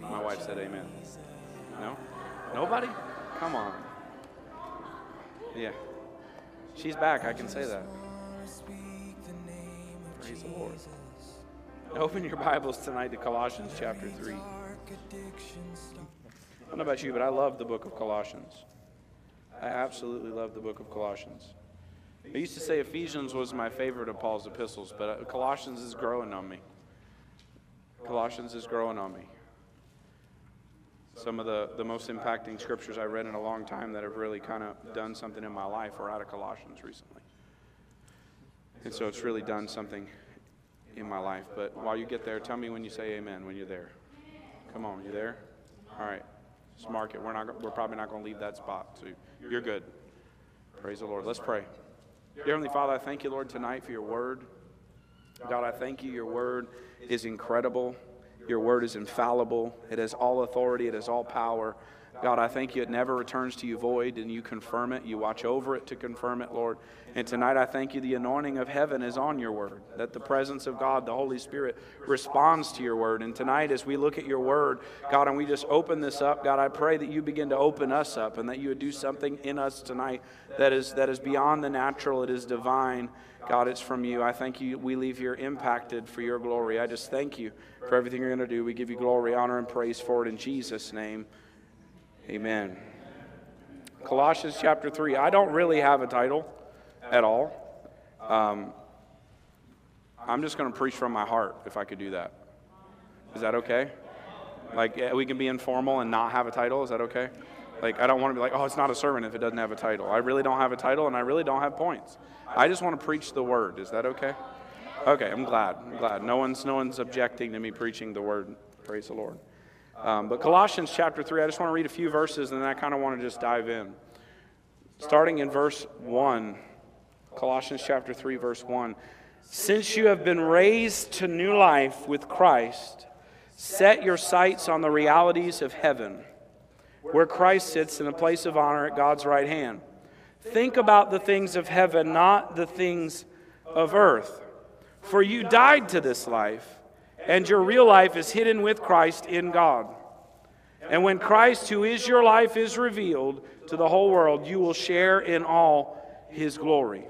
My wife said amen. No? Nobody? Come on. Yeah. She's back. I can say that. Praise the Lord. Open your Bibles tonight to Colossians chapter 3. I don't know about you, but I love the book of Colossians. I absolutely love the book of Colossians. I used to say Ephesians was my favorite of Paul's epistles, but uh, Colossians is growing on me. Colossians is growing on me. Some of the, the most impacting scriptures I read in a long time that have really kind of done something in my life are out of Colossians recently. And so it's really done something in my life. But while you get there, tell me when you say amen when you're there. Come on, you there? All right. Just mark it. We're, not, we're probably not going to leave that spot. So you're good. Praise the Lord. Let's pray. Dear Heavenly Father, I thank you, Lord, tonight for your word. God, I thank you. Your word is incredible. Your word is infallible. It has all authority, it has all power. God, I thank you. It never returns to you void, and you confirm it. You watch over it to confirm it, Lord. And tonight I thank you the anointing of heaven is on your word, that the presence of God, the Holy Spirit, responds to your word. And tonight, as we look at your word, God, and we just open this up, God, I pray that you begin to open us up and that you would do something in us tonight that is, that is beyond the natural, it is divine. God, it's from you. I thank you. We leave here impacted for your glory. I just thank you for everything you're going to do. We give you glory, honor, and praise for it in Jesus' name. Amen. Colossians chapter 3. I don't really have a title at all. Um, I'm just going to preach from my heart if I could do that. Is that okay? Like, we can be informal and not have a title. Is that okay? Like, I don't want to be like, oh, it's not a sermon if it doesn't have a title. I really don't have a title and I really don't have points. I just want to preach the word. Is that okay? Okay, I'm glad. I'm glad. No one's, no one's objecting to me preaching the word. Praise the Lord. Um, but Colossians chapter 3, I just want to read a few verses and then I kind of want to just dive in. Starting in verse 1, Colossians chapter 3, verse 1. Since you have been raised to new life with Christ, set your sights on the realities of heaven, where Christ sits in a place of honor at God's right hand. Think about the things of heaven, not the things of earth. For you died to this life and your real life is hidden with Christ in God. And when Christ, who is your life, is revealed to the whole world, you will share in all his glory.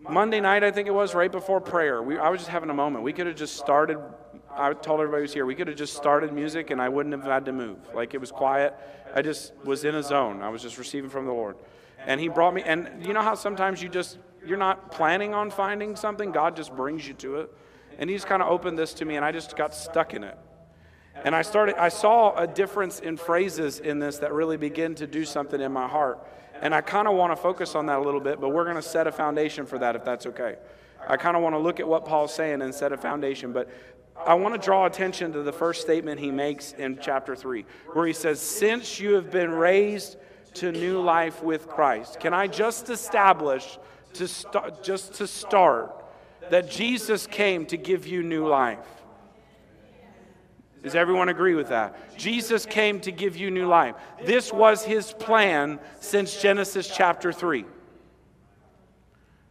Monday night, I think it was, right before prayer, we, I was just having a moment. We could have just started, I told everybody who's here, we could have just started music and I wouldn't have had to move. Like it was quiet. I just was in a zone. I was just receiving from the Lord. And he brought me, and you know how sometimes you just you're not planning on finding something, God just brings you to it. And He's kind of opened this to me, and I just got stuck in it. And I started, I saw a difference in phrases in this that really begin to do something in my heart. And I kind of want to focus on that a little bit, but we're going to set a foundation for that if that's okay. I kind of want to look at what Paul's saying and set a foundation, but I want to draw attention to the first statement he makes in chapter 3, where he says, Since you have been raised to new life with Christ. Can I just establish to start, just to start, that Jesus came to give you new life. Does everyone agree with that? Jesus came to give you new life. This was his plan since Genesis chapter 3.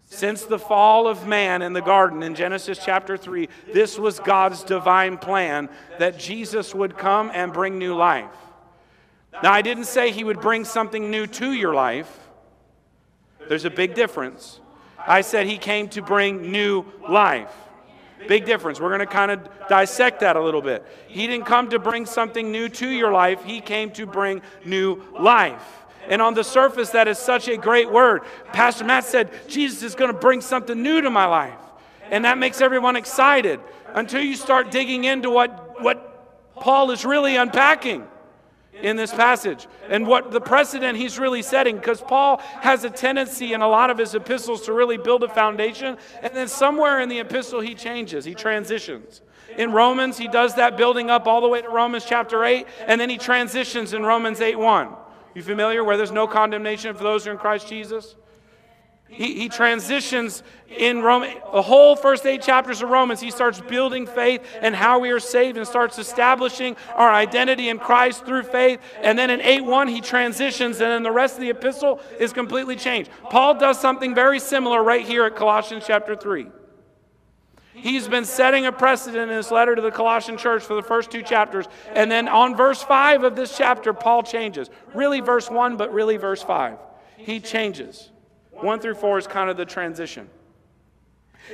Since the fall of man in the garden in Genesis chapter 3, this was God's divine plan that Jesus would come and bring new life. Now, I didn't say he would bring something new to your life. There's a big difference. I said he came to bring new life. Big difference. We're going to kind of dissect that a little bit. He didn't come to bring something new to your life, he came to bring new life. And on the surface, that is such a great word. Pastor Matt said, Jesus is going to bring something new to my life. And that makes everyone excited until you start digging into what, what Paul is really unpacking in this passage and what the precedent he's really setting because Paul has a tendency in a lot of his epistles to really build a foundation and then somewhere in the epistle he changes, he transitions. In Romans, he does that building up all the way to Romans chapter 8 and then he transitions in Romans 8 1. You familiar where there's no condemnation for those who are in Christ Jesus? He, he transitions in Rome, the whole first eight chapters of Romans. He starts building faith and how we are saved and starts establishing our identity in Christ through faith. And then in 8 1, he transitions, and then the rest of the epistle is completely changed. Paul does something very similar right here at Colossians chapter 3. He's been setting a precedent in his letter to the Colossian church for the first two chapters. And then on verse 5 of this chapter, Paul changes. Really, verse 1, but really, verse 5. He changes. 1 through 4 is kind of the transition.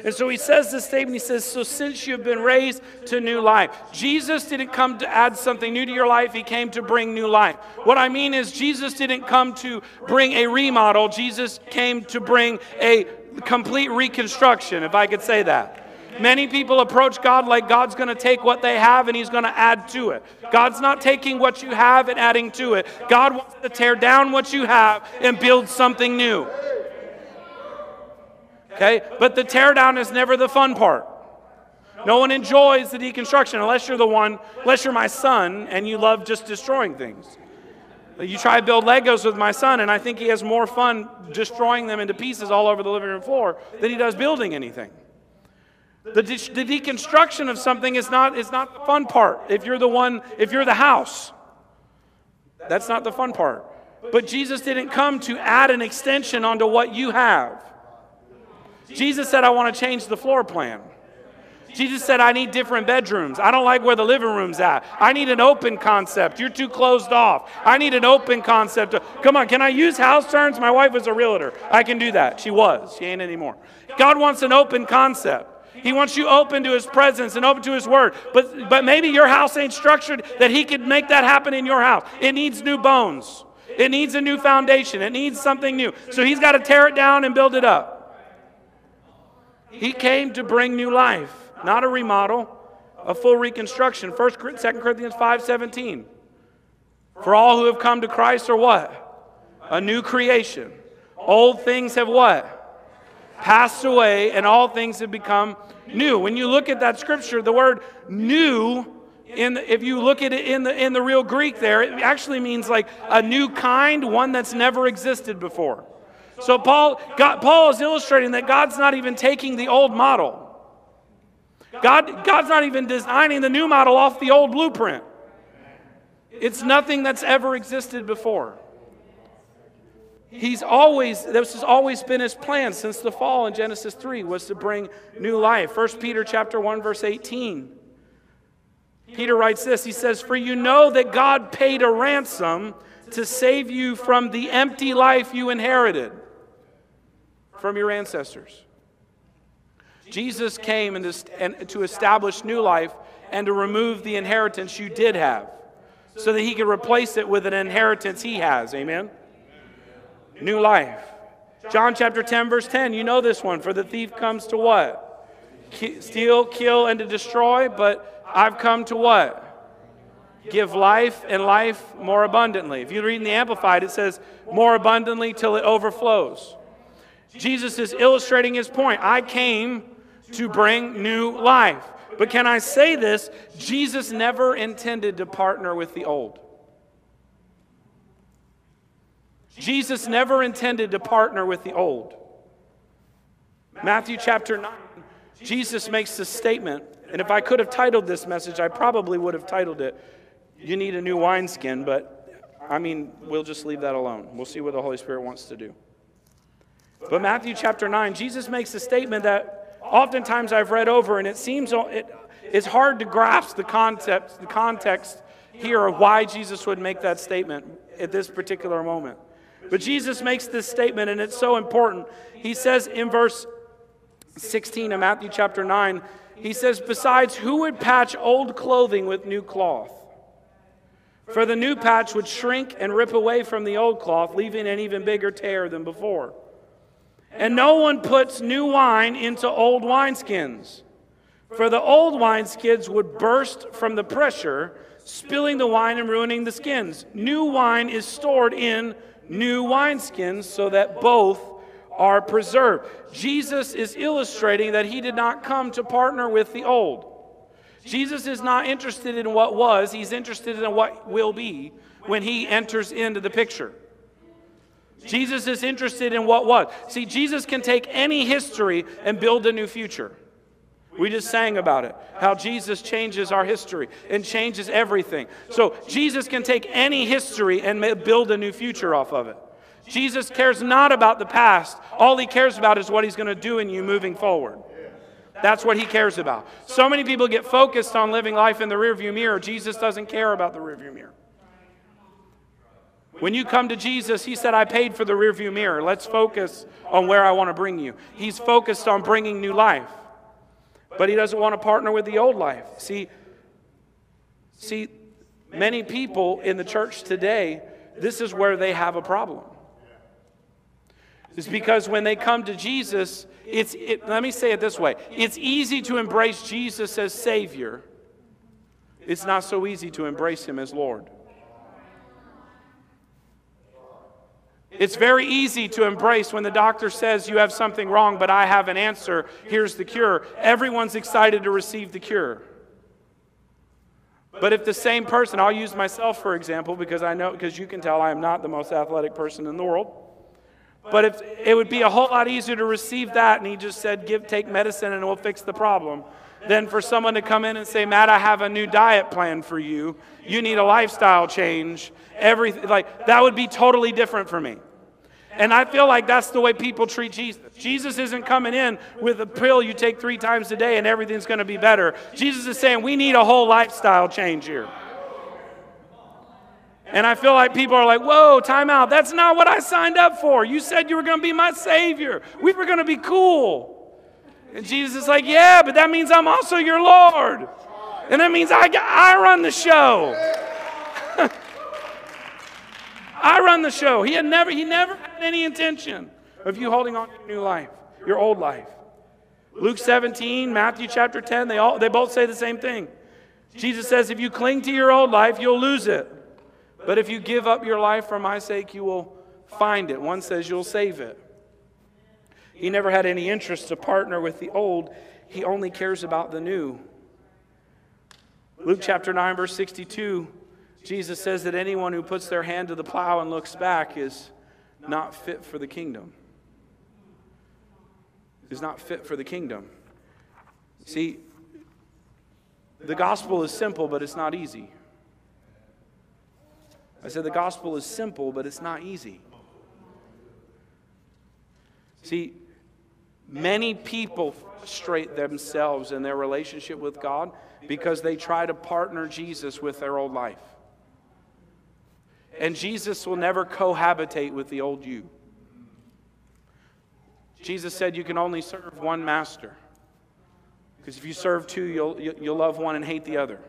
And so he says this statement. He says, So since you've been raised to new life, Jesus didn't come to add something new to your life, he came to bring new life. What I mean is, Jesus didn't come to bring a remodel, Jesus came to bring a complete reconstruction, if I could say that. Many people approach God like God's going to take what they have and He's going to add to it. God's not taking what you have and adding to it. God wants to tear down what you have and build something new. Okay? But the teardown is never the fun part. No one enjoys the deconstruction unless you're the one, unless you're my son and you love just destroying things. You try to build Legos with my son, and I think he has more fun destroying them into pieces all over the living room floor than he does building anything. The, de- the deconstruction of something is not, is not the fun part. If you're the one, if you're the house, that's not the fun part. But Jesus didn't come to add an extension onto what you have. Jesus said, I want to change the floor plan. Jesus said, I need different bedrooms. I don't like where the living room's at. I need an open concept. You're too closed off. I need an open concept. Come on, can I use house turns? My wife was a realtor. I can do that. She was. She ain't anymore. God wants an open concept. He wants you open to his presence and open to his word. But, but maybe your house ain't structured that he could make that happen in your house. It needs new bones. It needs a new foundation. It needs something new. So he's got to tear it down and build it up. He came to bring new life, not a remodel, a full reconstruction. 1 2 Corinthians 5:17. For all who have come to Christ are what? A new creation. Old things have what? Passed away, and all things have become new. When you look at that scripture, the word new in the, if you look at it in the in the real Greek there, it actually means like a new kind, one that's never existed before. So Paul, God, Paul is illustrating that God's not even taking the old model. God, God's not even designing the new model off the old blueprint. It's nothing that's ever existed before. He's always, this has always been his plan since the fall in Genesis 3 was to bring new life. 1 Peter chapter 1, verse 18. Peter writes this. He says, For you know that God paid a ransom to save you from the empty life you inherited from your ancestors. Jesus came and to establish new life and to remove the inheritance you did have so that he could replace it with an inheritance he has. Amen? New life. John chapter 10, verse 10. You know this one. For the thief comes to what? Steal, kill, and to destroy. But I've come to what? Give life and life more abundantly. If you read in the Amplified, it says more abundantly till it overflows. Jesus is illustrating his point. I came to bring new life. But can I say this? Jesus never intended to partner with the old. Jesus never intended to partner with the old. Matthew chapter 9, Jesus makes this statement. And if I could have titled this message, I probably would have titled it, You Need a New Wineskin. But I mean, we'll just leave that alone. We'll see what the Holy Spirit wants to do. But Matthew chapter 9, Jesus makes a statement that oftentimes I've read over, and it seems it, it's hard to grasp the concept, the context here of why Jesus would make that statement at this particular moment. But Jesus makes this statement, and it's so important. He says in verse 16 of Matthew chapter 9, he says, Besides, who would patch old clothing with new cloth? For the new patch would shrink and rip away from the old cloth, leaving an even bigger tear than before. And no one puts new wine into old wineskins, for the old wineskins would burst from the pressure, spilling the wine and ruining the skins. New wine is stored in new wineskins so that both are preserved. Jesus is illustrating that he did not come to partner with the old. Jesus is not interested in what was, he's interested in what will be when he enters into the picture. Jesus is interested in what was. See, Jesus can take any history and build a new future. We just sang about it, how Jesus changes our history and changes everything. So, Jesus can take any history and build a new future off of it. Jesus cares not about the past. All he cares about is what he's going to do in you moving forward. That's what he cares about. So many people get focused on living life in the rearview mirror. Jesus doesn't care about the rearview mirror. When you come to Jesus, He said, I paid for the rearview mirror. Let's focus on where I want to bring you. He's focused on bringing new life, but He doesn't want to partner with the old life. See, see, many people in the church today, this is where they have a problem. It's because when they come to Jesus, it's, it, let me say it this way it's easy to embrace Jesus as Savior, it's not so easy to embrace Him as Lord. It's very easy to embrace when the doctor says you have something wrong, but I have an answer. Here's the cure. Everyone's excited to receive the cure. But if the same person, I'll use myself for example, because I know, because you can tell I am not the most athletic person in the world. But if it would be a whole lot easier to receive that, and he just said, "Give, take medicine, and it will fix the problem," than for someone to come in and say, "Matt, I have a new diet plan for you. You need a lifestyle change." Everything like that would be totally different for me. And I feel like that's the way people treat Jesus. Jesus isn't coming in with a pill you take three times a day and everything's going to be better. Jesus is saying we need a whole lifestyle change here. And I feel like people are like, whoa, time out. That's not what I signed up for. You said you were going to be my Savior. We were going to be cool. And Jesus is like, yeah, but that means I'm also your Lord. And that means I, I run the show. I run the show. He had never, he never had any intention of you holding on to your new life, your old life. Luke 17, Matthew chapter 10, they, all, they both say the same thing. Jesus says, if you cling to your old life, you'll lose it. But if you give up your life for my sake, you will find it. One says you'll save it. He never had any interest to partner with the old, he only cares about the new. Luke chapter 9, verse 62, Jesus says that anyone who puts their hand to the plow and looks back is not fit for the kingdom. Is not fit for the kingdom. See, the gospel is simple, but it's not easy. I said the gospel is simple, but it's not easy. See, many people frustrate themselves in their relationship with God because they try to partner Jesus with their old life. And Jesus will never cohabitate with the old you. Jesus said you can only serve one master. Because if you serve two, you'll, you'll love one and hate the other.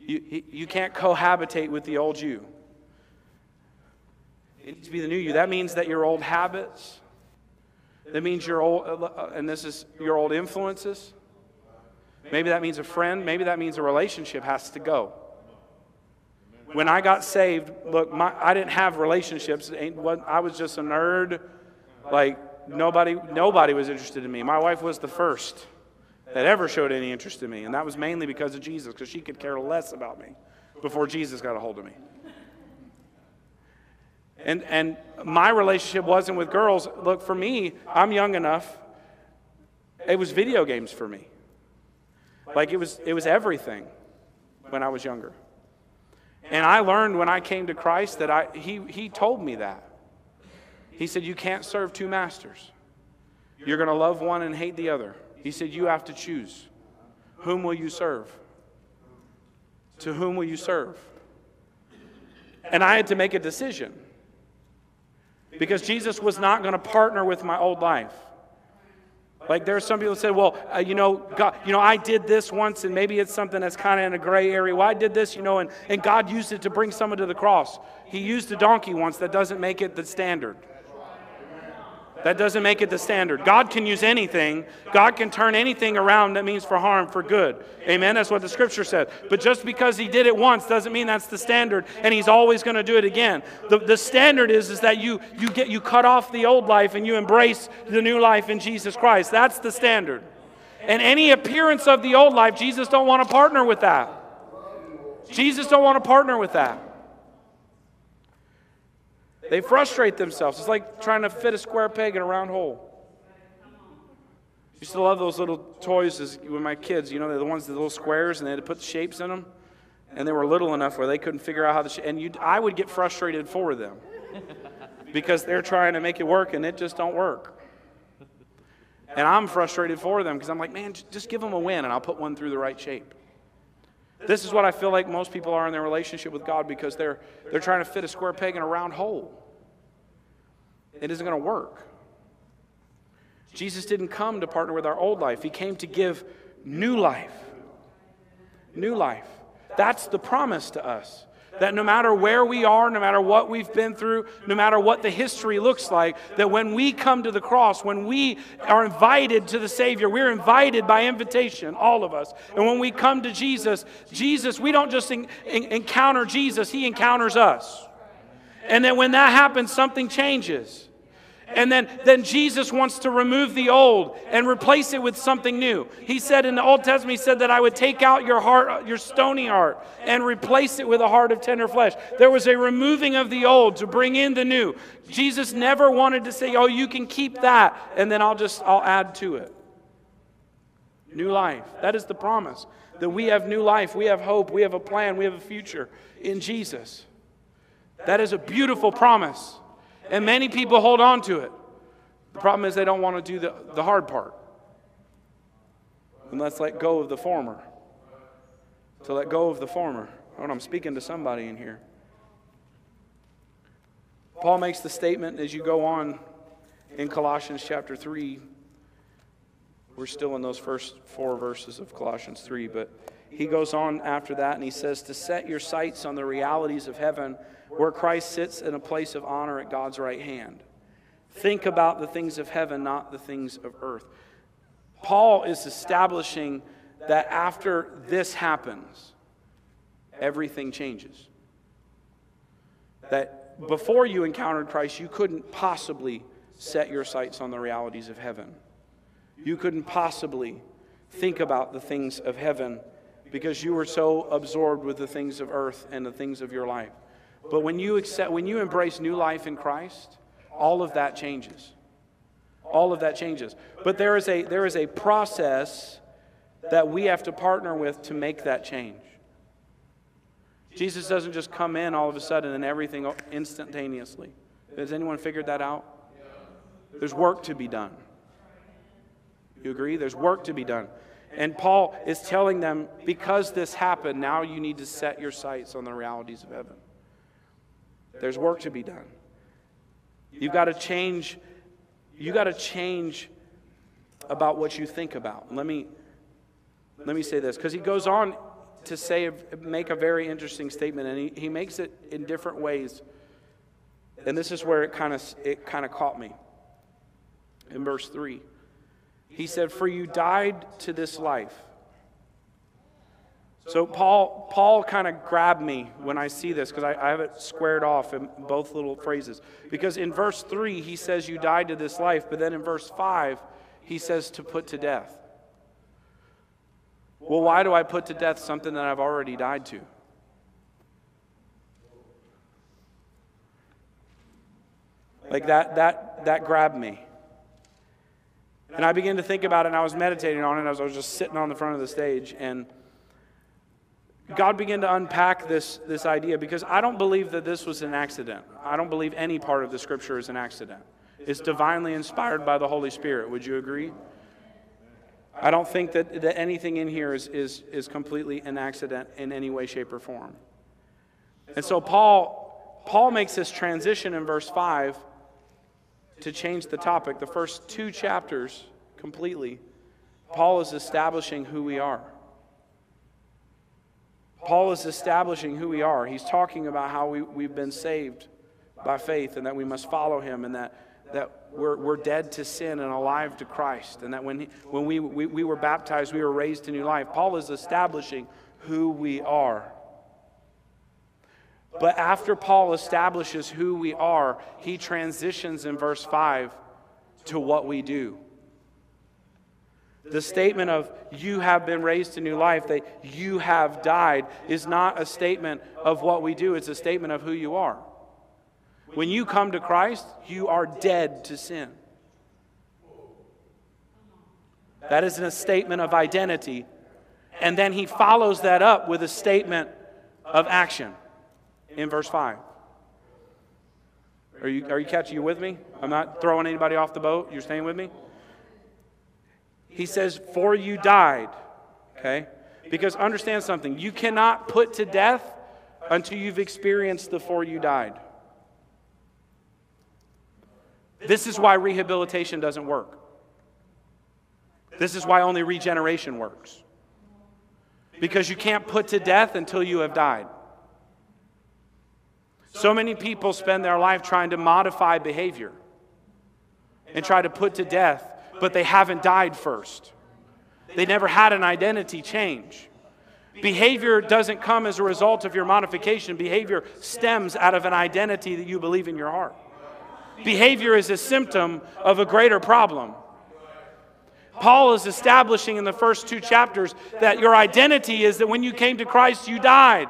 You, you can't cohabitate with the old you. It needs to be the new you. That means that your old habits, that means your old, uh, and this is your old influences. Maybe that means a friend. Maybe that means a relationship has to go. When I got saved, look, my, I didn't have relationships. I was just a nerd. Like nobody, nobody was interested in me. My wife was the first that ever showed any interest in me. And that was mainly because of Jesus, because she could care less about me before Jesus got a hold of me. And, and my relationship wasn't with girls. Look, for me, I'm young enough. It was video games for me. Like it was, it was everything when I was younger. And I learned when I came to Christ that I, he, he told me that. He said, You can't serve two masters. You're going to love one and hate the other. He said, You have to choose. Whom will you serve? To whom will you serve? And I had to make a decision because Jesus was not going to partner with my old life. Like there are some people that say, well, uh, you know, God, you know, I did this once, and maybe it's something that's kind of in a gray area. Well, I did this, you know, and, and God used it to bring someone to the cross. He used a donkey once. That doesn't make it the standard. That doesn't make it the standard. God can use anything. God can turn anything around that means for harm for good. Amen. That's what the scripture said. But just because he did it once doesn't mean that's the standard and he's always going to do it again. The, the standard is, is that you, you, get, you cut off the old life and you embrace the new life in Jesus Christ. That's the standard. And any appearance of the old life, Jesus don't want to partner with that. Jesus don't want to partner with that. They frustrate themselves. It's like trying to fit a square peg in a round hole. I used to love those little toys as, with my kids. You know, they're the ones, the little squares, and they had to put the shapes in them. And they were little enough where they couldn't figure out how to. Sh- and you, I would get frustrated for them because they're trying to make it work and it just don't work. And I'm frustrated for them because I'm like, man, just give them a win and I'll put one through the right shape. This is what I feel like most people are in their relationship with God because they're, they're trying to fit a square peg in a round hole. It isn't going to work. Jesus didn't come to partner with our old life, He came to give new life. New life. That's the promise to us. That no matter where we are, no matter what we've been through, no matter what the history looks like, that when we come to the cross, when we are invited to the Savior, we're invited by invitation, all of us. And when we come to Jesus, Jesus, we don't just encounter Jesus, He encounters us. And then when that happens, something changes. And then, then Jesus wants to remove the old and replace it with something new. He said in the Old Testament, He said that I would take out your heart, your stony heart, and replace it with a heart of tender flesh. There was a removing of the old to bring in the new. Jesus never wanted to say, Oh, you can keep that, and then I'll just I'll add to it. New life. That is the promise. That we have new life, we have hope, we have a plan, we have a future in Jesus. That is a beautiful promise. And many people hold on to it. The problem is they don't want to do the, the hard part. And let's let go of the former. To let go of the former. Oh, I'm speaking to somebody in here. Paul makes the statement as you go on in Colossians chapter 3. We're still in those first four verses of Colossians 3, but he goes on after that and he says, To set your sights on the realities of heaven where Christ sits in a place of honor at God's right hand. Think about the things of heaven, not the things of earth. Paul is establishing that after this happens, everything changes. That before you encountered Christ, you couldn't possibly set your sights on the realities of heaven. You couldn't possibly think about the things of heaven because you were so absorbed with the things of earth and the things of your life. But when you accept, when you embrace new life in Christ, all of that changes. All of that changes. But there is a, there is a process that we have to partner with to make that change. Jesus doesn't just come in all of a sudden and everything instantaneously. Has anyone figured that out? There's work to be done. You agree? There's work to be done. And Paul is telling them because this happened, now you need to set your sights on the realities of heaven. There's work to be done. You've got to change. You got to change about what you think about. Let me let me say this because he goes on to say make a very interesting statement, and he, he makes it in different ways. And this is where it kind of it kind of caught me. In verse three, he said, "For you died to this life." So Paul, Paul kind of grabbed me when I see this because I, I, have it squared off in both little phrases. Because in verse 3, he says, You died to this life. But then in verse 5, he says, To put to death. Well, why do I put to death something that I've already died to? Like that, that, that grabbed me. And I began to think about it, and I was meditating on it as I was just sitting on the front of the stage. And God began to unpack this, this idea because I don't believe that this was an accident. I don't believe any part of the scripture is an accident. It's divinely inspired by the Holy Spirit. Would you agree? I don't think that, that anything in here is, is, is completely an accident in any way, shape, or form. And so Paul, Paul makes this transition in verse 5 to change the topic. The first two chapters completely, Paul is establishing who we are. Paul is establishing who we are. He's talking about how we, we've been saved by faith and that we must follow him and that, that we're, we're dead to sin and alive to Christ. And that when, he, when we, we, we were baptized, we were raised to new life. Paul is establishing who we are. But after Paul establishes who we are, he transitions in verse 5 to what we do. The statement of you have been raised to new life, that you have died, is not a statement of what we do, it's a statement of who you are. When you come to Christ, you are dead to sin. That is a statement of identity. And then he follows that up with a statement of action in verse 5. Are you, are you catching you with me? I'm not throwing anybody off the boat. You're staying with me? He says, For you died. Okay? Because understand something, you cannot put to death until you've experienced the for you died. This is why rehabilitation doesn't work. This is why only regeneration works. Because you can't put to death until you have died. So many people spend their life trying to modify behavior and try to put to death, but they haven't died first. They never had an identity change. Behavior doesn't come as a result of your modification, behavior stems out of an identity that you believe in your heart. Behavior is a symptom of a greater problem. Paul is establishing in the first two chapters that your identity is that when you came to Christ, you died.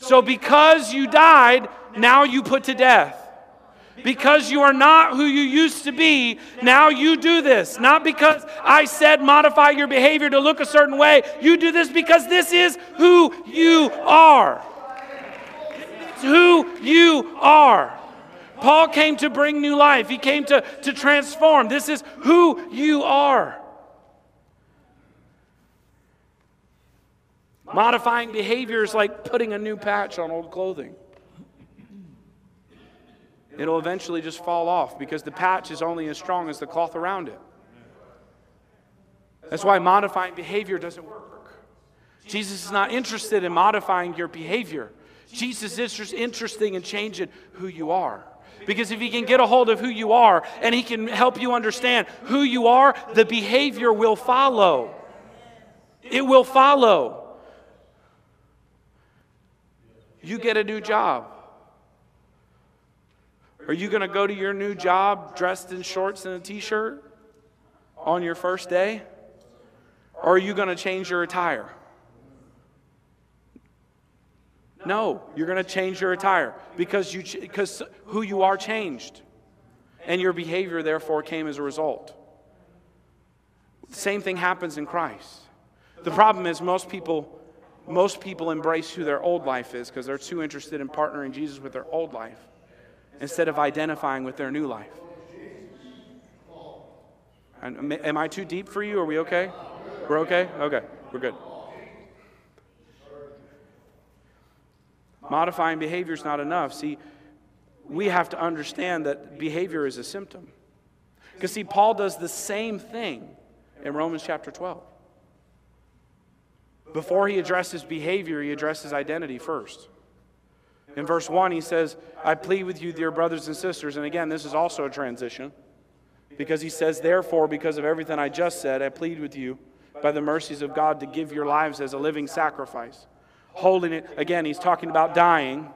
So, because you died, now you put to death. Because you are not who you used to be, now you do this. Not because I said modify your behavior to look a certain way. You do this because this is who you are. It's who you are. Paul came to bring new life, he came to, to transform. This is who you are. Modifying behavior is like putting a new patch on old clothing. It'll eventually just fall off because the patch is only as strong as the cloth around it. That's why modifying behavior doesn't work. Jesus is not interested in modifying your behavior. Jesus is just interested in changing who you are. Because if he can get a hold of who you are and he can help you understand who you are, the behavior will follow. It will follow. You get a new job. Are you going to go to your new job dressed in shorts and a t shirt on your first day? Or are you going to change your attire? No, you're going to change your attire because, you, because who you are changed. And your behavior, therefore, came as a result. The same thing happens in Christ. The problem is most people, most people embrace who their old life is because they're too interested in partnering Jesus with their old life instead of identifying with their new life. And am I too deep for you? Are we okay? We're okay? Okay, we're good. Modifying behavior is not enough. See, we have to understand that behavior is a symptom. Because, see, Paul does the same thing in Romans chapter 12. Before he addresses behavior, he addresses identity first. In verse 1, he says, I plead with you, dear brothers and sisters. And again, this is also a transition because he says, Therefore, because of everything I just said, I plead with you by the mercies of God to give your lives as a living sacrifice. Holding it, again, he's talking about dying.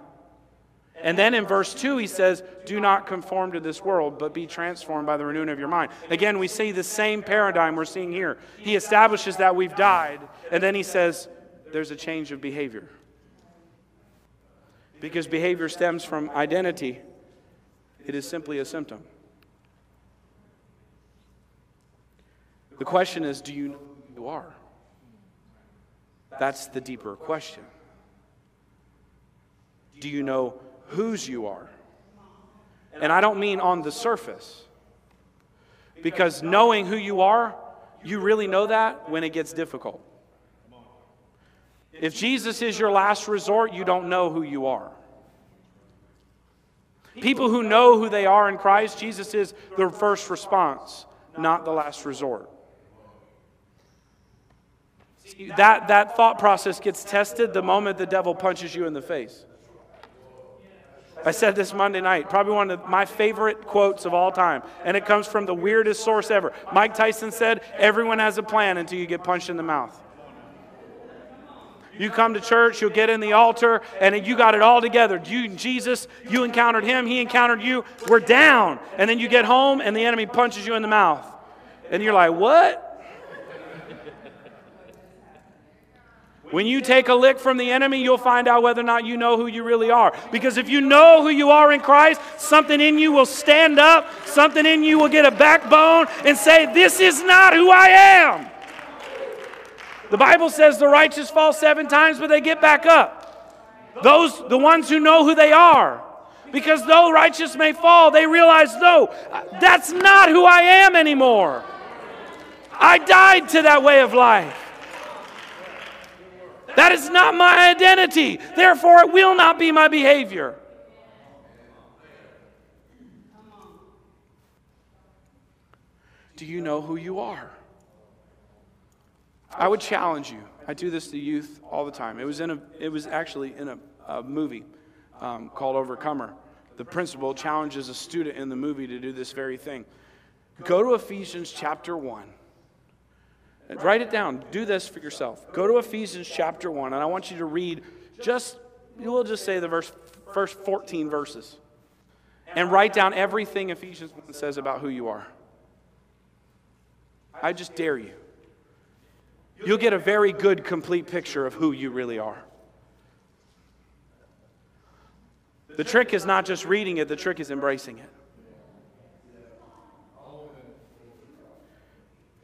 And then in verse 2, he says, Do not conform to this world, but be transformed by the renewing of your mind. Again, we see the same paradigm we're seeing here. He establishes that we've died, and then he says, There's a change of behavior because behavior stems from identity, it is simply a symptom. The question is do you know who you are? That's the deeper question. Do you know whose you are? And I don't mean on the surface. Because knowing who you are, you really know that when it gets difficult. If Jesus is your last resort, you don't know who you are. People who know who they are in Christ, Jesus is their first response, not the last resort. That, that thought process gets tested the moment the devil punches you in the face. I said this Monday night, probably one of my favorite quotes of all time, and it comes from the weirdest source ever. Mike Tyson said, Everyone has a plan until you get punched in the mouth. You come to church, you'll get in the altar, and you got it all together. You and Jesus, you encountered him, he encountered you. We're down. And then you get home, and the enemy punches you in the mouth. And you're like, what? When you take a lick from the enemy, you'll find out whether or not you know who you really are. Because if you know who you are in Christ, something in you will stand up, something in you will get a backbone and say, This is not who I am. The Bible says the righteous fall seven times, but they get back up. Those, the ones who know who they are. Because though righteous may fall, they realize, no, that's not who I am anymore. I died to that way of life. That is not my identity. Therefore, it will not be my behavior. Do you know who you are? I would challenge you. I do this to youth all the time. It was in a. It was actually in a, a movie um, called Overcomer. The principal challenges a student in the movie to do this very thing. Go to Ephesians chapter one. Write it down. Do this for yourself. Go to Ephesians chapter 1, and I want you to read just, we'll just say the verse, first 14 verses. And write down everything Ephesians 1 says about who you are. I just dare you. You'll get a very good, complete picture of who you really are. The trick is not just reading it, the trick is embracing it.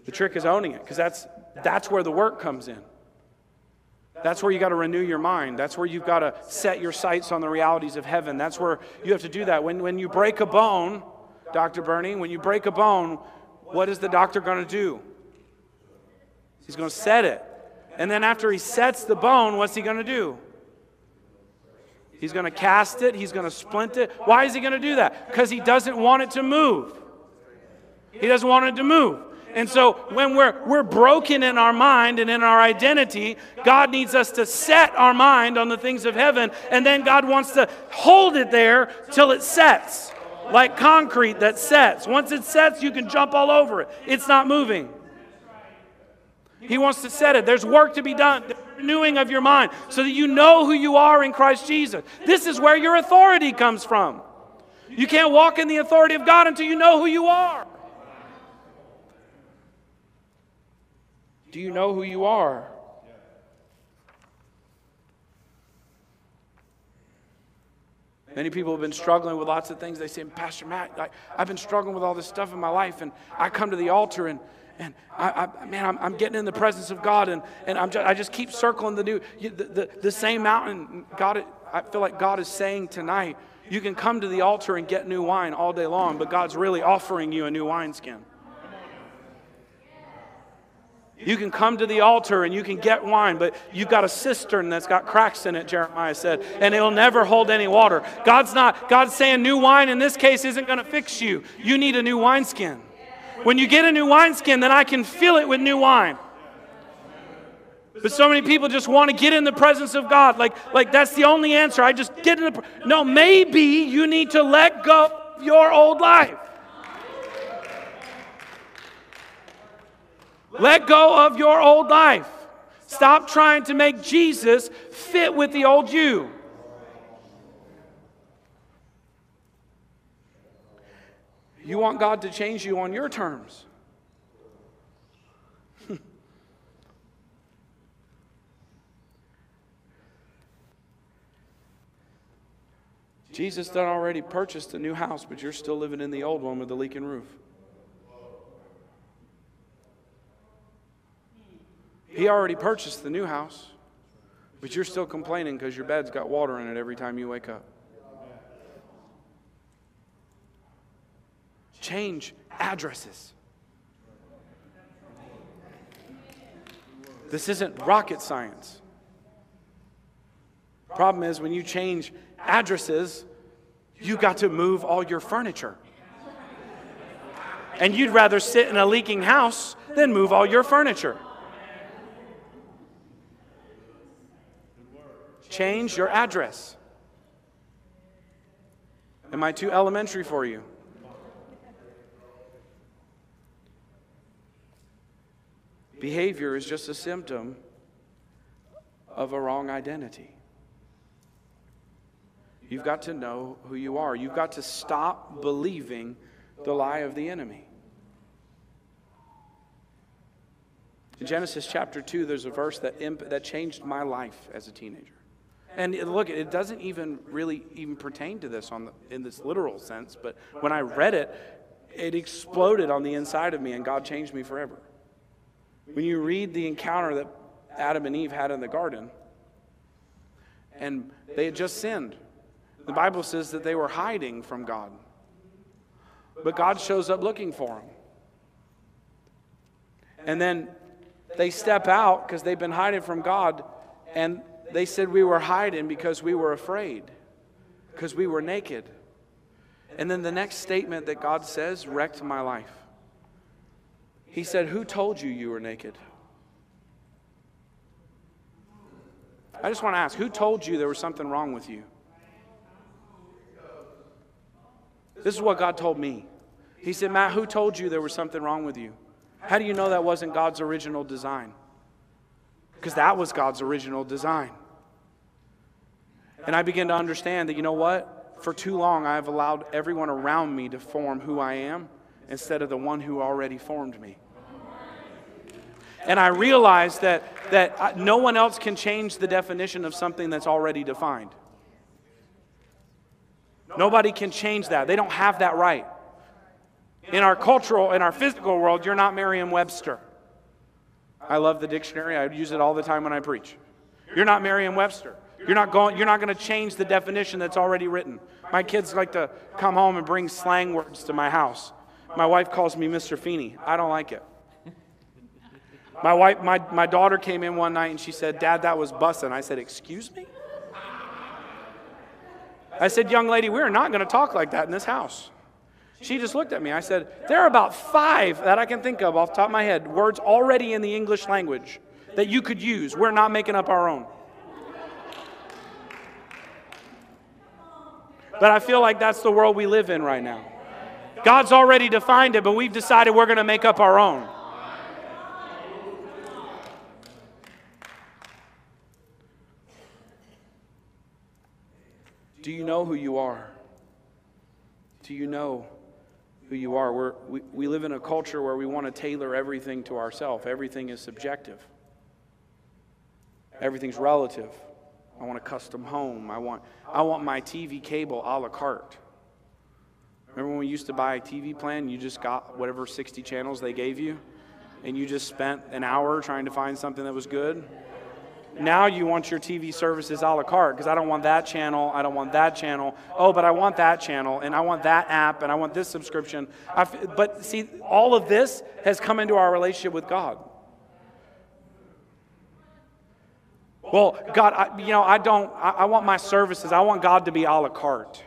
The trick is owning it because that's, that's where the work comes in. That's where you got to renew your mind. That's where you've got to set your sights on the realities of heaven. That's where you have to do that. When, when you break a bone, Dr. Bernie, when you break a bone, what is the doctor going to do? He's going to set it. And then after he sets the bone, what's he going to do? He's going to cast it, he's going to splint it. Why is he going to do that? Because he doesn't want it to move. He doesn't want it to move. And so when we're, we're broken in our mind and in our identity, God needs us to set our mind on the things of heaven. And then God wants to hold it there till it sets, like concrete that sets. Once it sets, you can jump all over it, it's not moving. He wants to set it. There's work to be done. The renewing of your mind so that you know who you are in Christ Jesus. This is where your authority comes from. You can't walk in the authority of God until you know who you are. Do you know who you are? Many people have been struggling with lots of things. They say, Pastor Matt, I, have been struggling with all this stuff in my life, and I come to the altar, and, and I, I man, I'm, I'm, getting in the presence of God, and, and I'm just, I just keep circling the new, the, the, the same mountain. God, I feel like God is saying tonight, you can come to the altar and get new wine all day long, but God's really offering you a new wineskin. You can come to the altar and you can get wine, but you've got a cistern that's got cracks in it, Jeremiah said, and it'll never hold any water. God's not, God's saying new wine in this case isn't going to fix you. You need a new wineskin. When you get a new wineskin, then I can fill it with new wine. But so many people just want to get in the presence of God. Like, like that's the only answer. I just get in the. No, maybe you need to let go of your old life. Let go of your old life. Stop trying to make Jesus fit with the old you. You want God to change you on your terms. Jesus done already purchased a new house, but you're still living in the old one with the leaking roof. He already purchased the new house, but you're still complaining because your bed's got water in it every time you wake up. Change addresses. This isn't rocket science. Problem is, when you change addresses, you got to move all your furniture. And you'd rather sit in a leaking house than move all your furniture. Change your address. Am I too elementary for you? Behavior is just a symptom of a wrong identity. You've got to know who you are. You've got to stop believing the lie of the enemy. In Genesis chapter 2, there's a verse that, imp- that changed my life as a teenager. And look, it doesn't even really even pertain to this on the, in this literal sense, but when I read it, it exploded on the inside of me, and God changed me forever. When you read the encounter that Adam and Eve had in the garden, and they had just sinned, the Bible says that they were hiding from God. But God shows up looking for them. And then they step out because they've been hiding from God, and they said we were hiding because we were afraid, because we were naked. And then the next statement that God says wrecked my life. He said, Who told you you were naked? I just want to ask, who told you there was something wrong with you? This is what God told me. He said, Matt, who told you there was something wrong with you? How do you know that wasn't God's original design? Because that was God's original design. And I began to understand that, you know what? For too long, I've allowed everyone around me to form who I am instead of the one who already formed me. And I realized that, that no one else can change the definition of something that's already defined. Nobody can change that. They don't have that right. In our cultural, in our physical world, you're not Merriam Webster. I love the dictionary. I use it all the time when I preach. You're not Merriam Webster. You're not going, you're not going to change the definition that's already written. My kids like to come home and bring slang words to my house. My wife calls me Mr. Feeny. I don't like it. My wife, my, my daughter came in one night and she said, Dad, that was bussin'. I said, Excuse me? I said, Young lady, we are not going to talk like that in this house. She just looked at me. I said, There are about five that I can think of off the top of my head, words already in the English language that you could use. We're not making up our own. But I feel like that's the world we live in right now. God's already defined it, but we've decided we're going to make up our own. Do you know who you are? Do you know who you are? We're, we, we live in a culture where we want to tailor everything to ourselves, everything is subjective, everything's relative. I want a custom home. I want, I want my TV cable a la carte. Remember when we used to buy a TV plan? You just got whatever 60 channels they gave you, and you just spent an hour trying to find something that was good? Now you want your TV services a la carte because I don't want that channel, I don't want that channel. Oh, but I want that channel, and I want that app, and I want this subscription. but see, all of this has come into our relationship with God. Well, God, I, you know, I don't, I, I want my services, I want God to be a la carte.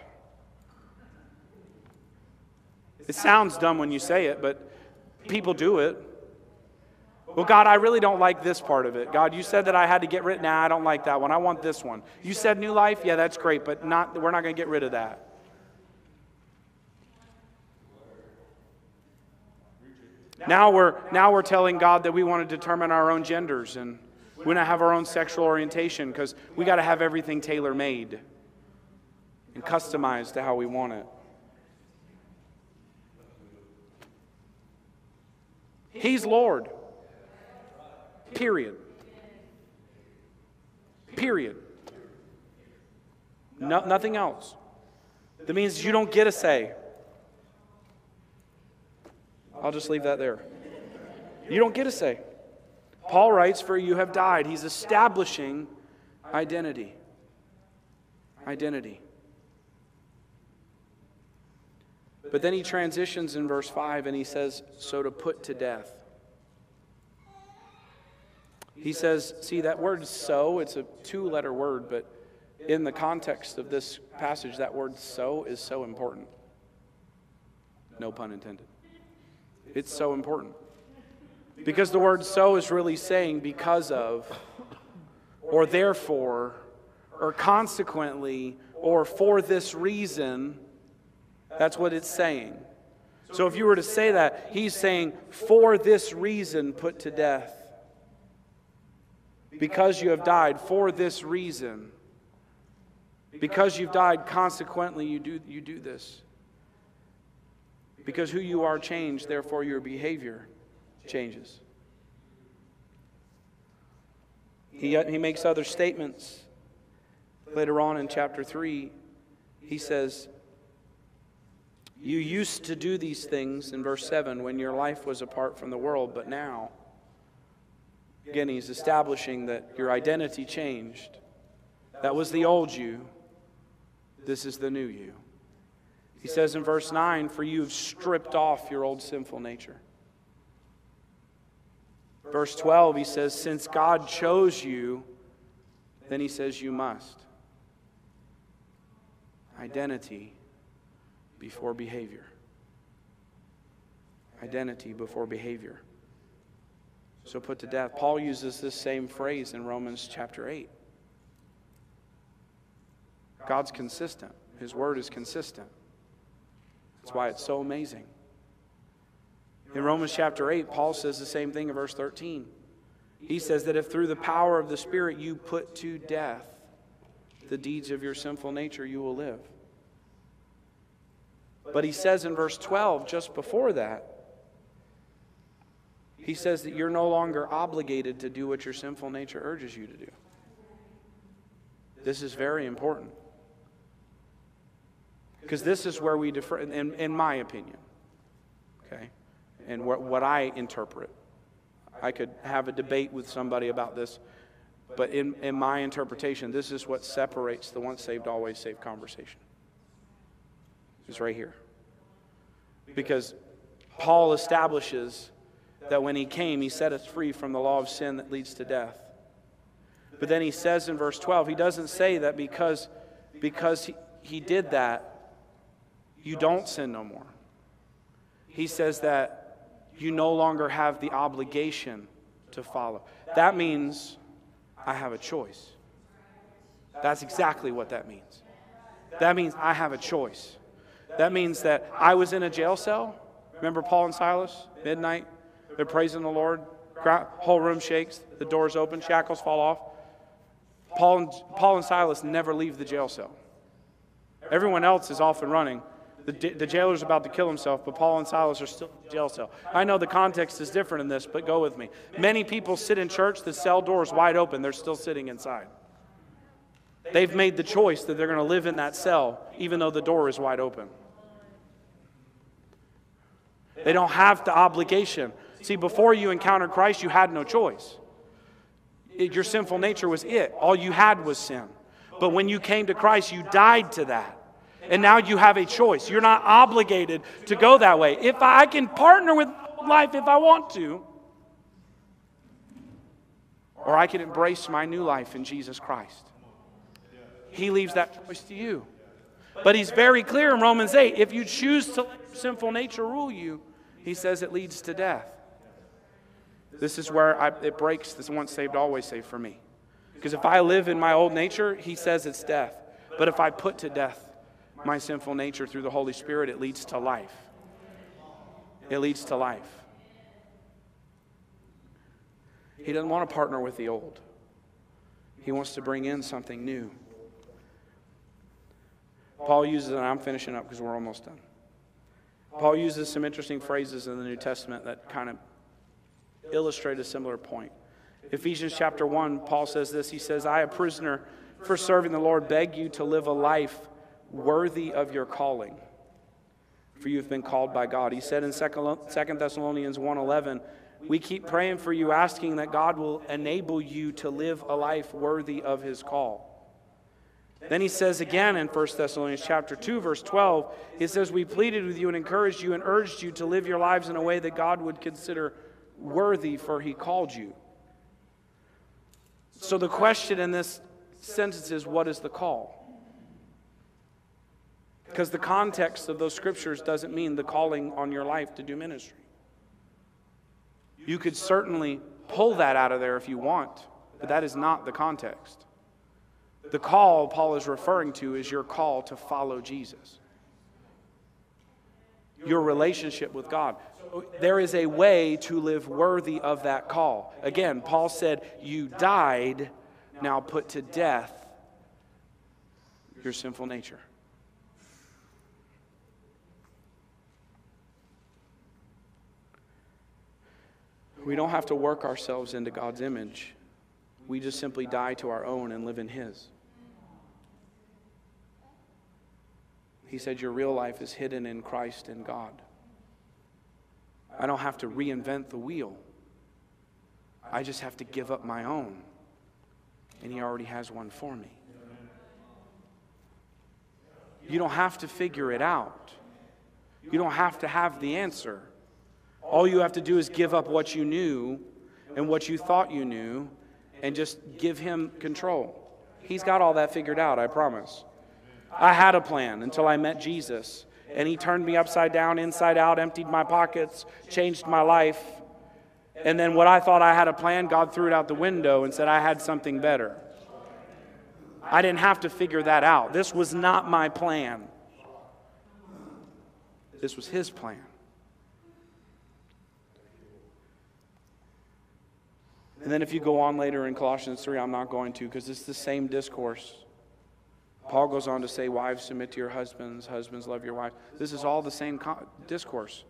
It sounds dumb when you say it, but people do it. Well, God, I really don't like this part of it. God, you said that I had to get rid. Nah, I don't like that one. I want this one. You said new life. Yeah, that's great, but not. We're not going to get rid of that. Now we're now we're telling God that we want to determine our own genders and we want to have our own sexual orientation because we got to have everything tailor made and customized to how we want it. He's Lord. Period. Period. No, nothing else. That means you don't get a say. I'll just leave that there. You don't get a say. Paul writes, For you have died. He's establishing identity. Identity. But then he transitions in verse 5 and he says, So to put to death. He says, see, that word so, it's a two letter word, but in the context of this passage, that word so is so important. No pun intended. It's so important. Because the word so is really saying because of, or therefore, or consequently, or for this reason. That's what it's saying. So if you were to say that, he's saying, for this reason, put to death because you have died for this reason. Because you've died, consequently, you do, you do this. Because who you are changed, therefore your behavior changes. He, he makes other statements. Later on in chapter 3, he says, You used to do these things in verse 7 when your life was apart from the world, but now Again, he's establishing that your identity changed. That was the old you. This is the new you. He says in verse 9, For you have stripped off your old sinful nature. Verse 12, he says, Since God chose you, then he says, You must. Identity before behavior. Identity before behavior. So put to death. Paul uses this same phrase in Romans chapter 8. God's consistent, His word is consistent. That's why it's so amazing. In Romans chapter 8, Paul says the same thing in verse 13. He says that if through the power of the Spirit you put to death the deeds of your sinful nature, you will live. But he says in verse 12, just before that, he says that you're no longer obligated to do what your sinful nature urges you to do. This is very important. Because this is where we differ, in, in my opinion, okay, and what, what I interpret. I could have a debate with somebody about this, but in, in my interpretation, this is what separates the once saved, always saved conversation. It's right here. Because Paul establishes that when he came, he set us free from the law of sin that leads to death. But then he says in verse 12, he doesn't say that because, because he, he did that, you don't sin no more. He says that you no longer have the obligation to follow. That means I have a choice. That's exactly what that means. That means I have a choice. That means that I was in a jail cell. Remember Paul and Silas? Midnight. They're praising the Lord. Whole room shakes. The doors open. Shackles fall off. Paul and, Paul and Silas never leave the jail cell. Everyone else is off and running. The, the jailer's about to kill himself, but Paul and Silas are still in the jail cell. I know the context is different in this, but go with me. Many people sit in church, the cell door is wide open, they're still sitting inside. They've made the choice that they're going to live in that cell, even though the door is wide open. They don't have the obligation. See, before you encountered Christ, you had no choice. It, your sinful nature was it. All you had was sin. But when you came to Christ, you died to that. And now you have a choice. You're not obligated to go that way. If I, I can partner with life if I want to, or I can embrace my new life in Jesus Christ. He leaves that choice to you. But he's very clear in Romans 8 if you choose to let sinful nature rule you, he says it leads to death. This is where I, it breaks this once saved, always saved for me. Because if I live in my old nature, he says it's death. But if I put to death my sinful nature through the Holy Spirit, it leads to life. It leads to life. He doesn't want to partner with the old, he wants to bring in something new. Paul uses, and I'm finishing up because we're almost done. Paul uses some interesting phrases in the New Testament that kind of illustrate a similar point. Ephesians chapter 1, Paul says this He says, I, a prisoner for serving the Lord, beg you to live a life worthy of your calling. For you have been called by God. He said in 2 Thessalonians 1:11, we keep praying for you, asking that God will enable you to live a life worthy of his call. Then he says again in 1 Thessalonians chapter 2 verse 12, he says we pleaded with you and encouraged you and urged you to live your lives in a way that God would consider worthy for he called you. So the question in this sentence is what is the call? Because the context of those scriptures doesn't mean the calling on your life to do ministry. You could certainly pull that out of there if you want, but that is not the context. The call Paul is referring to is your call to follow Jesus, your relationship with God. There is a way to live worthy of that call. Again, Paul said, You died, now put to death your sinful nature. We don't have to work ourselves into God's image. We just simply die to our own and live in His. He said, Your real life is hidden in Christ and God. I don't have to reinvent the wheel. I just have to give up my own. And He already has one for me. You don't have to figure it out, you don't have to have the answer. All you have to do is give up what you knew and what you thought you knew and just give Him control. He's got all that figured out, I promise. I had a plan until I met Jesus, and He turned me upside down, inside out, emptied my pockets, changed my life. And then what I thought I had a plan, God threw it out the window and said I had something better. I didn't have to figure that out. This was not my plan. This was His plan. And then if you go on later in Colossians 3, I'm not going to because it's the same discourse. Paul goes on to say, Wives, submit to your husbands, husbands, love your wife. This is all the same discourse.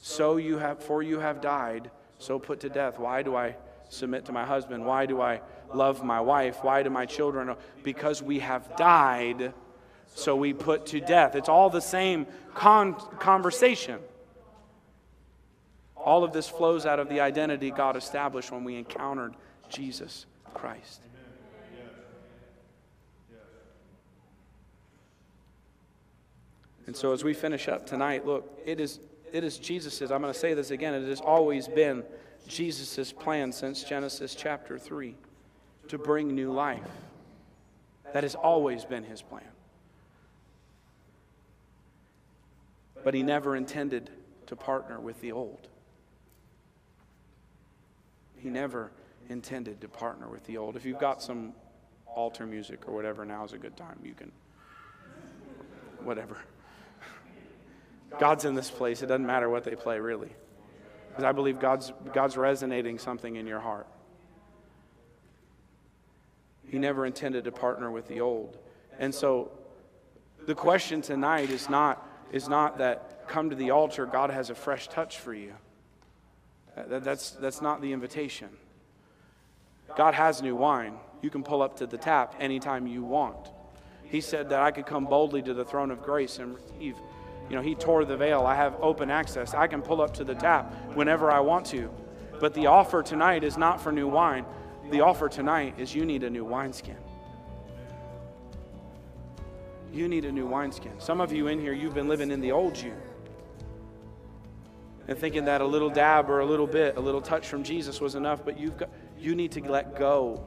So you have, for you have died, so put to death. Why do I submit to my husband? Why do I love my wife? Why do my children? Because we have died, so we put to death. It's all the same con- conversation. All of this flows out of the identity God established when we encountered Jesus Christ. And so as we finish up tonight, look, it is it is Jesus's, I'm going to say this again, it has always been Jesus' plan since Genesis chapter 3 to bring new life. That has always been his plan. But he never intended to partner with the old. He never intended to partner with the old. If you've got some altar music or whatever, now is a good time. You can, whatever. God's in this place. It doesn't matter what they play, really. Because I believe God's, God's resonating something in your heart. He never intended to partner with the old. And so the question tonight is not, is not that come to the altar, God has a fresh touch for you. That's, that's not the invitation. God has new wine. You can pull up to the tap anytime you want. He said that I could come boldly to the throne of grace and receive. You know, He tore the veil. I have open access. I can pull up to the tap whenever I want to. But the offer tonight is not for new wine. The offer tonight is you need a new wineskin. You need a new wineskin. Some of you in here, you've been living in the old you and thinking that a little dab or a little bit, a little touch from Jesus was enough, but you've got, you need to let go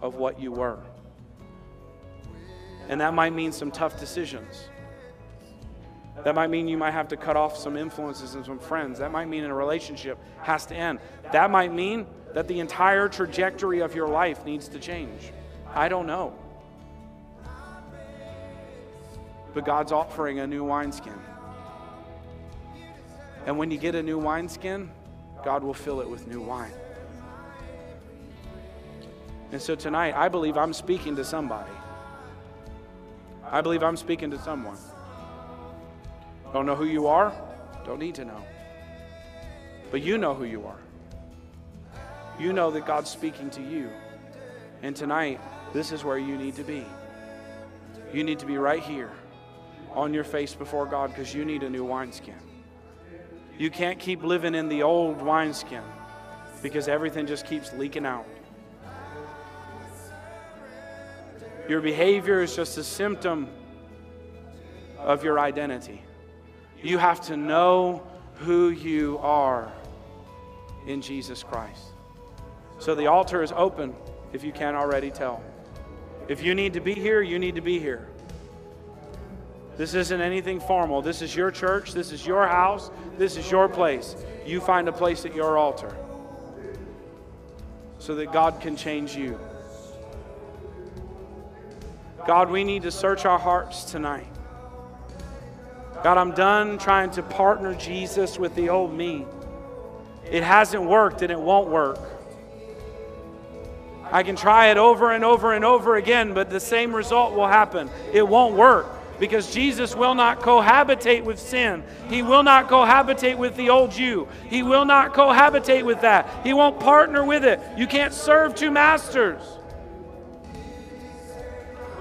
of what you were. And that might mean some tough decisions. That might mean you might have to cut off some influences and some friends. That might mean a relationship has to end. That might mean that the entire trajectory of your life needs to change. I don't know. But God's offering a new wineskin. And when you get a new wineskin, God will fill it with new wine. And so tonight, I believe I'm speaking to somebody. I believe I'm speaking to someone. Don't know who you are? Don't need to know. But you know who you are. You know that God's speaking to you. And tonight, this is where you need to be. You need to be right here on your face before God because you need a new wineskin. You can't keep living in the old wineskin because everything just keeps leaking out. Your behavior is just a symptom of your identity. You have to know who you are in Jesus Christ. So the altar is open if you can't already tell. If you need to be here, you need to be here. This isn't anything formal. This is your church. This is your house. This is your place. You find a place at your altar so that God can change you. God, we need to search our hearts tonight. God, I'm done trying to partner Jesus with the old me. It hasn't worked and it won't work. I can try it over and over and over again, but the same result will happen. It won't work because Jesus will not cohabitate with sin. He will not cohabitate with the old you. He will not cohabitate with that. He won't partner with it. You can't serve two masters.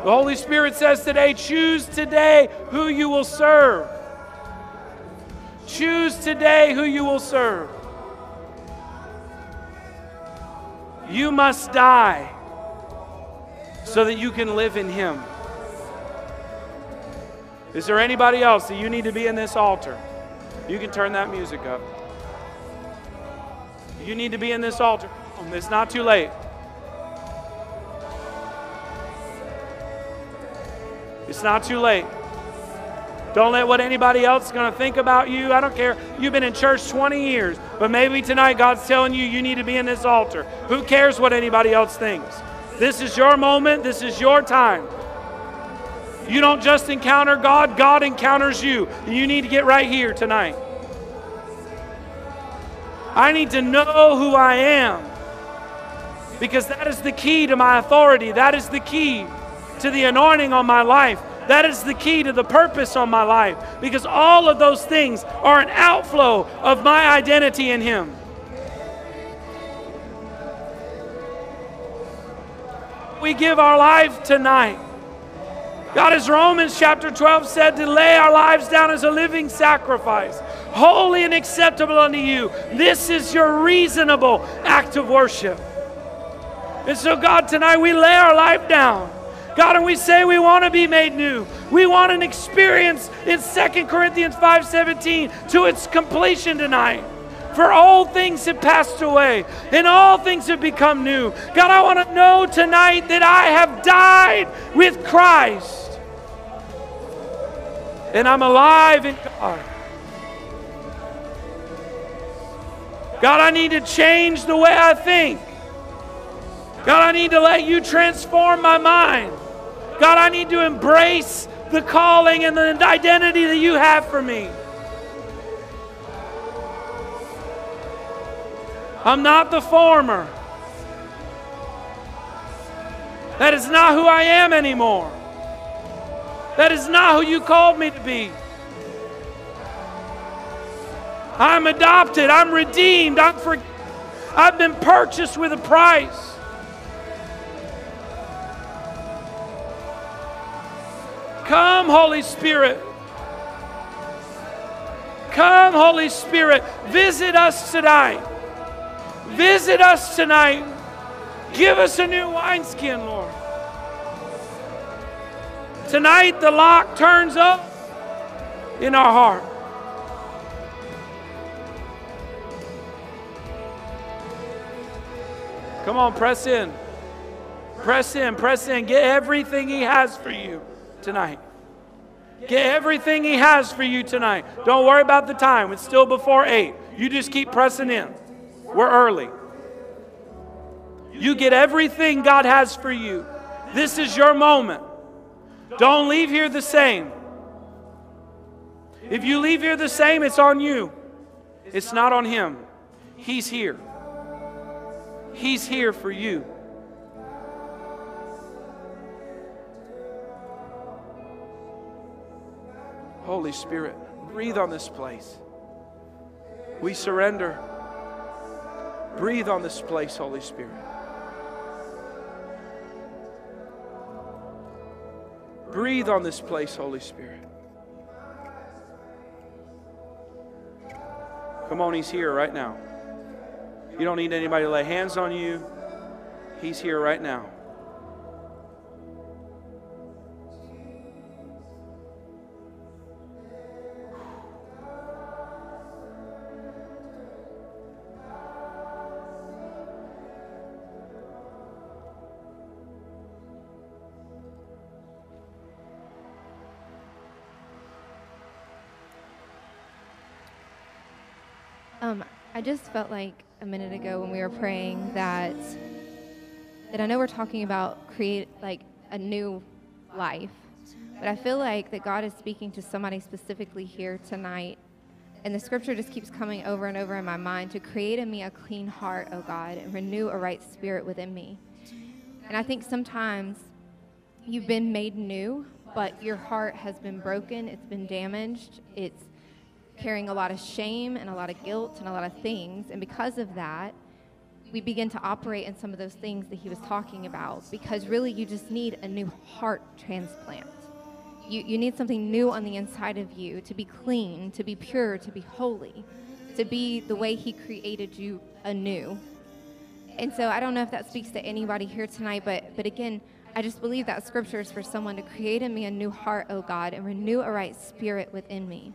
The Holy Spirit says today choose today who you will serve. Choose today who you will serve. You must die so that you can live in Him. Is there anybody else that you need to be in this altar? You can turn that music up. You need to be in this altar. It's not too late. It's not too late. Don't let what anybody else is going to think about you. I don't care. You've been in church 20 years, but maybe tonight God's telling you you need to be in this altar. Who cares what anybody else thinks? This is your moment. This is your time. You don't just encounter God, God encounters you. You need to get right here tonight. I need to know who I am because that is the key to my authority. That is the key to the anointing on my life. That is the key to the purpose on my life because all of those things are an outflow of my identity in Him. We give our life tonight. God, as Romans chapter 12 said, to lay our lives down as a living sacrifice, holy and acceptable unto you. This is your reasonable act of worship. And so, God, tonight we lay our life down. God, and we say we want to be made new. We want an experience in 2 Corinthians 5:17 to its completion tonight. For all things have passed away, and all things have become new. God, I want to know tonight that I have died with Christ. And I'm alive in God. God, I need to change the way I think. God, I need to let you transform my mind. God, I need to embrace the calling and the identity that you have for me. I'm not the former. That is not who I am anymore. That is not who you called me to be. I'm adopted. I'm redeemed. I'm for, I've been purchased with a price. Come, Holy Spirit. Come, Holy Spirit. Visit us tonight. Visit us tonight. Give us a new wineskin, Lord. Tonight, the lock turns up in our heart. Come on, press in. Press in, press in. Get everything He has for you tonight. Get everything He has for you tonight. Don't worry about the time, it's still before 8. You just keep pressing in. We're early. You get everything God has for you. This is your moment. Don't leave here the same. If you leave here the same, it's on you. It's not on Him. He's here. He's here for you. Holy Spirit, breathe on this place. We surrender. Breathe on this place, Holy Spirit. Breathe on this place, Holy Spirit. Come on, He's here right now. You don't need anybody to lay hands on you. He's here right now. I just felt like a minute ago when we were praying that that I know we're talking about create like a new life, but I feel like that God is speaking to somebody specifically here tonight. And the scripture just keeps coming over and over in my mind to create in me a clean heart, O God, and renew a right spirit within me. And I think sometimes you've been made new, but your heart has been broken, it's been damaged, it's carrying a lot of shame and a lot of guilt and a lot of things. And because of that, we begin to operate in some of those things that he was talking about because really you just need a new heart transplant. You, you need something new on the inside of you to be clean, to be pure, to be holy, to be the way he created you anew. And so I don't know if that speaks to anybody here tonight, but, but again, I just believe that scripture is for someone to create in me a new heart, O God, and renew a right spirit within me.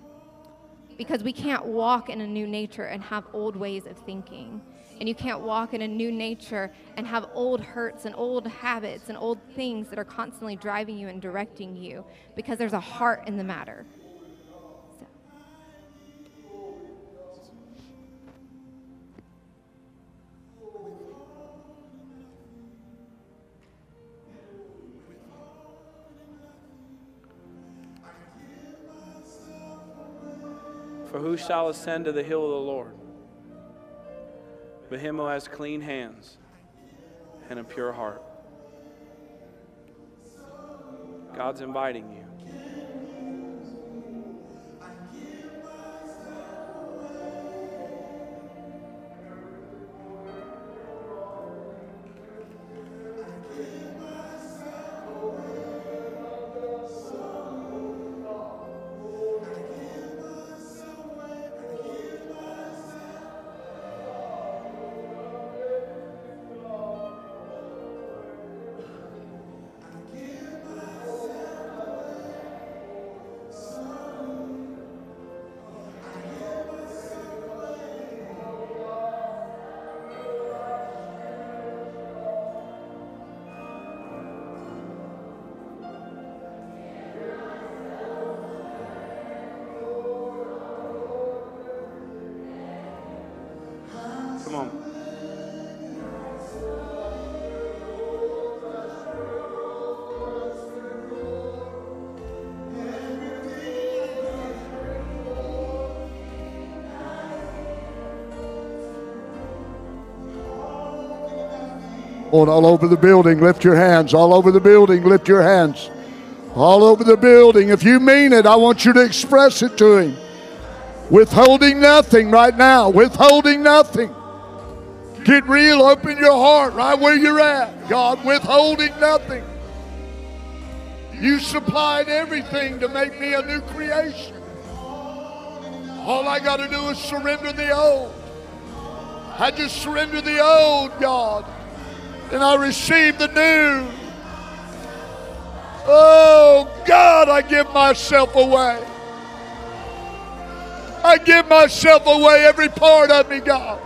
Because we can't walk in a new nature and have old ways of thinking. And you can't walk in a new nature and have old hurts and old habits and old things that are constantly driving you and directing you because there's a heart in the matter. Who shall ascend to the hill of the Lord? But him who has clean hands and a pure heart. God's inviting you. On all over the building, lift your hands. All over the building, lift your hands. All over the building. If you mean it, I want you to express it to Him. Withholding nothing right now. Withholding nothing. Get real. Open your heart right where you're at. God, withholding nothing. You supplied everything to make me a new creation. All I got to do is surrender the old. I just surrender the old, God, and I receive the new. Oh, God, I give myself away. I give myself away, every part of me, God.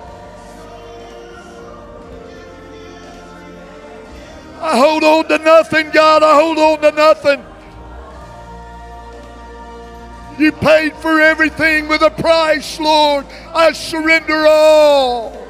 I hold on to nothing, God. I hold on to nothing. You paid for everything with a price, Lord. I surrender all.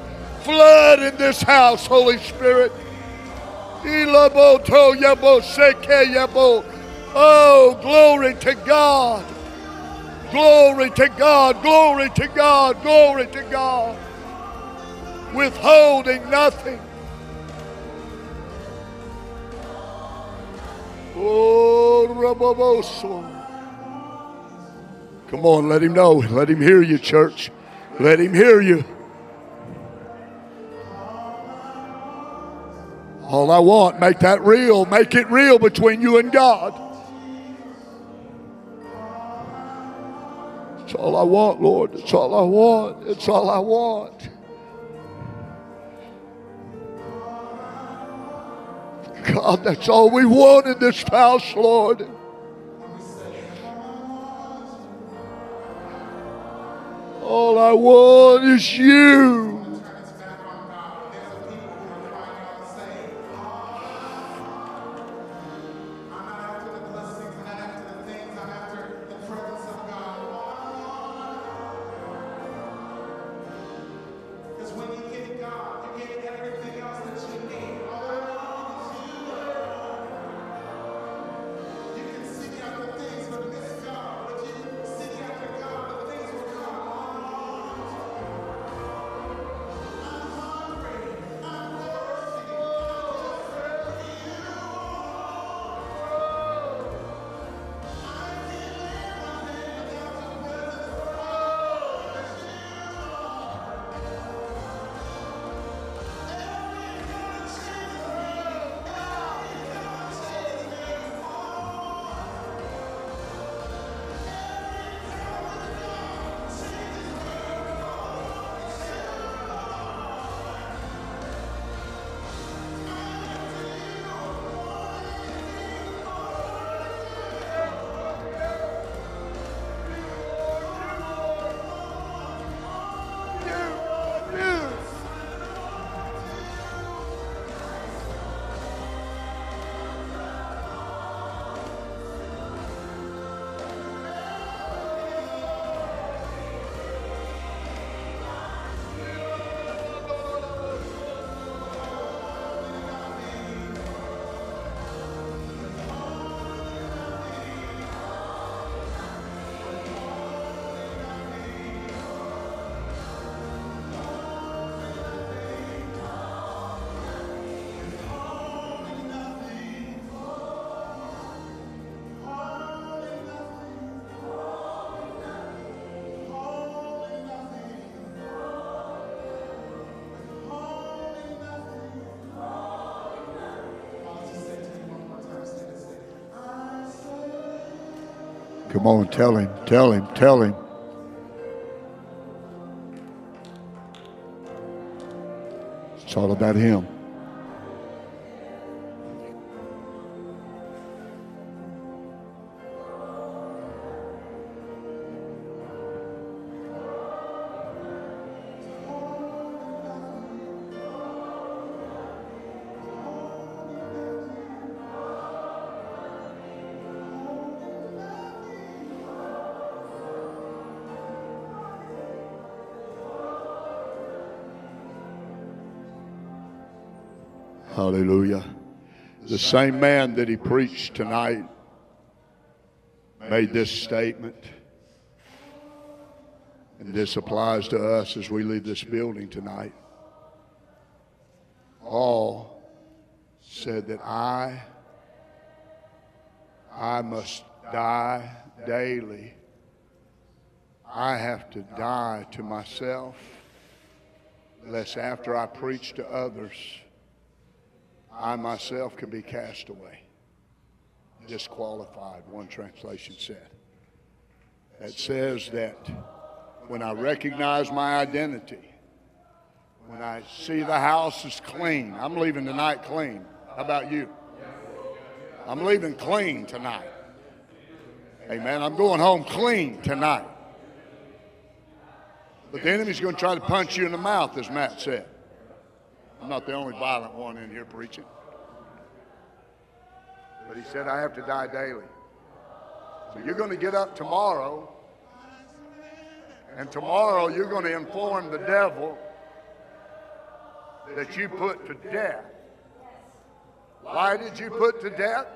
flood in this house, Holy Spirit. Oh, glory to God. Glory to God, glory to God, glory to God. Withholding nothing. Oh. Come on, let him know. Let him hear you, church. Let him hear you. All I want, make that real. Make it real between you and God. It's all I want, Lord. It's all I want. It's all I want. God, that's all we want in this house, Lord. All I want is you. Come on, tell him, tell him, tell him. It's all about him. Same man that he preached tonight made this statement. And this applies to us as we leave this building tonight. Paul said that I I must die daily. I have to die to myself, lest after I preach to others, I myself can be cast away. Disqualified, one translation said. That says that when I recognize my identity, when I see the house is clean, I'm leaving tonight clean. How about you? I'm leaving clean tonight. Amen. I'm going home clean tonight. But the enemy's going to try to punch you in the mouth, as Matt said. I'm not the only violent one in here preaching. But he said, I have to die daily. So you're going to get up tomorrow, and tomorrow you're going to inform the devil that you put to death. Why did you put to death?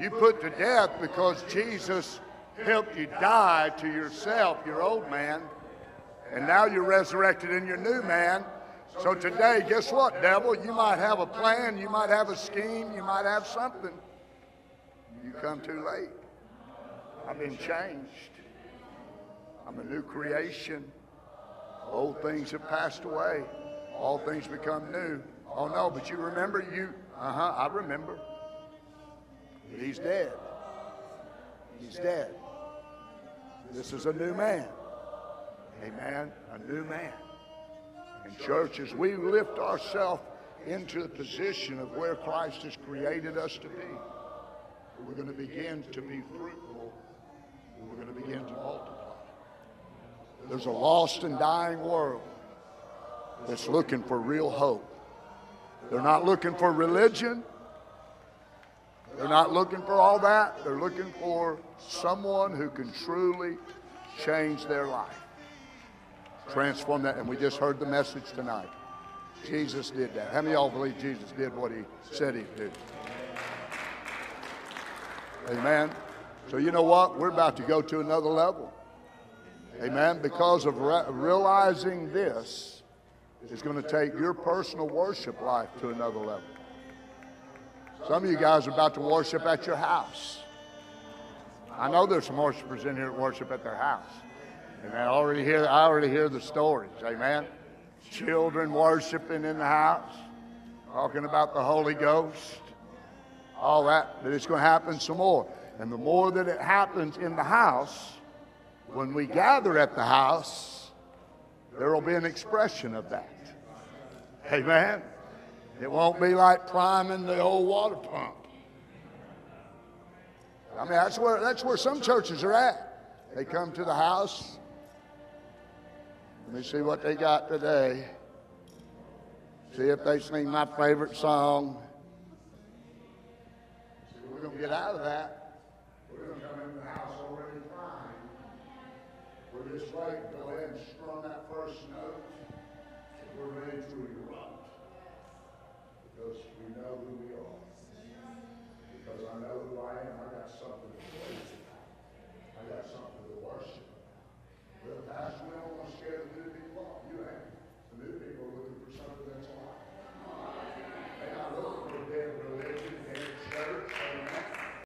You put to death because Jesus helped you die to yourself, your old man, and now you're resurrected in your new man. So today, guess what, devil? You might have a plan, you might have a scheme, you might have something. You come too late. I've been changed. I'm a new creation. Old things have passed away. All things become new. Oh no, but you remember you, uh-huh, I remember. He's dead. He's dead. This is a new man. Amen. A new man. And church, as we lift ourselves into the position of where Christ has created us to be, we're going to begin to be fruitful. We're going to begin to multiply. There's a lost and dying world that's looking for real hope. They're not looking for religion. They're not looking for all that. They're looking for someone who can truly change their life. Transform that. And we just heard the message tonight. Jesus did that. How many of y'all believe Jesus did what he said he'd do? Amen. So you know what? We're about to go to another level. Amen. Because of re- realizing this is going to take your personal worship life to another level. Some of you guys are about to worship at your house. I know there's some worshipers in here that worship at their house. And I already hear I already hear the stories. Amen. Children worshiping in the house, talking about the Holy Ghost, all that, but it's going to happen some more. And the more that it happens in the house, when we gather at the house, there will be an expression of that. Amen. It won't be like priming the old water pump. I mean, that's where, that's where some churches are at. They come to the house. Let me see what they got today. See if they sing my favorite song. See, we're going to get out of that. We're going to come into the house already primed. We're just waiting to go ahead and strum that first note. We're ready to erupt. Because we know who we are. Because I know who I am. I got something to praise. I got something to worship. Well, that's where I'm scared of the big law, you had